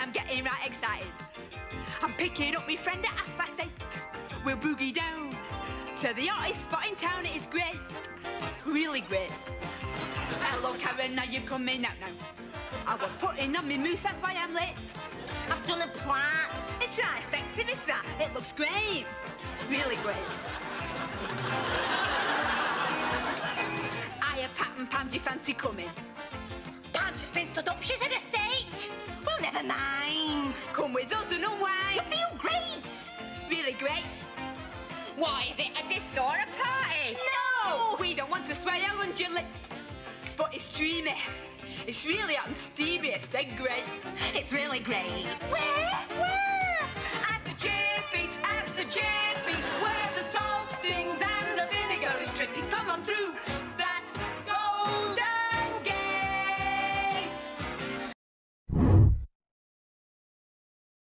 I'm getting right excited. I'm picking up my friend at half past eight. We'll boogie down to the hottest spot in town. It is great, really great. Hello, Karen, now you're coming out now. I was putting on my mousse, that's why I'm late. I've done a plat. It's right effective, is that? It looks great, really great. Hiya, Pat and Pam, do you fancy coming? Pam just been stood up. She's in a state the mines. Come with us and away. You feel great. Really great. Why is it a disco or a party? No! We don't want to swear on your undulate. But it's dreamy. It's really hot and steamy. It's been great. It's really great. Where? Where? At the chippy, at the chippy, where the salt stings and the vinegar is dripping. Come on through.